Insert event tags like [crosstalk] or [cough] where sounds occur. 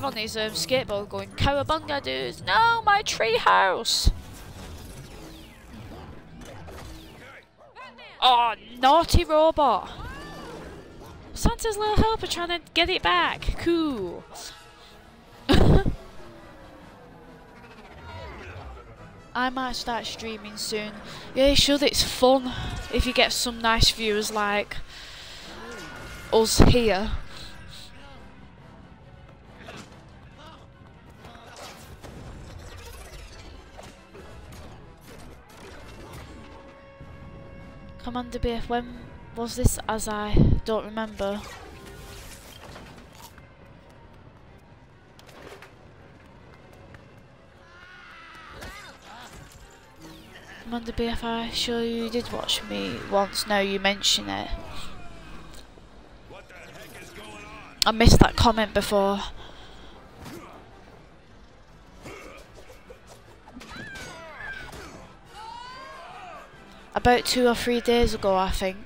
drive on his um, skateboard going, Cowabunga dudes, no, my tree house! Oh, naughty robot! Santa's little helper trying to get it back. Cool. [laughs] I might start streaming soon. Yeah, should. It's fun if you get some nice viewers like us here. Commander BF, when was this as I don't remember? Commander BFI, sure you did watch me once, now you mention it. I missed that comment before. About two or three days ago, I think.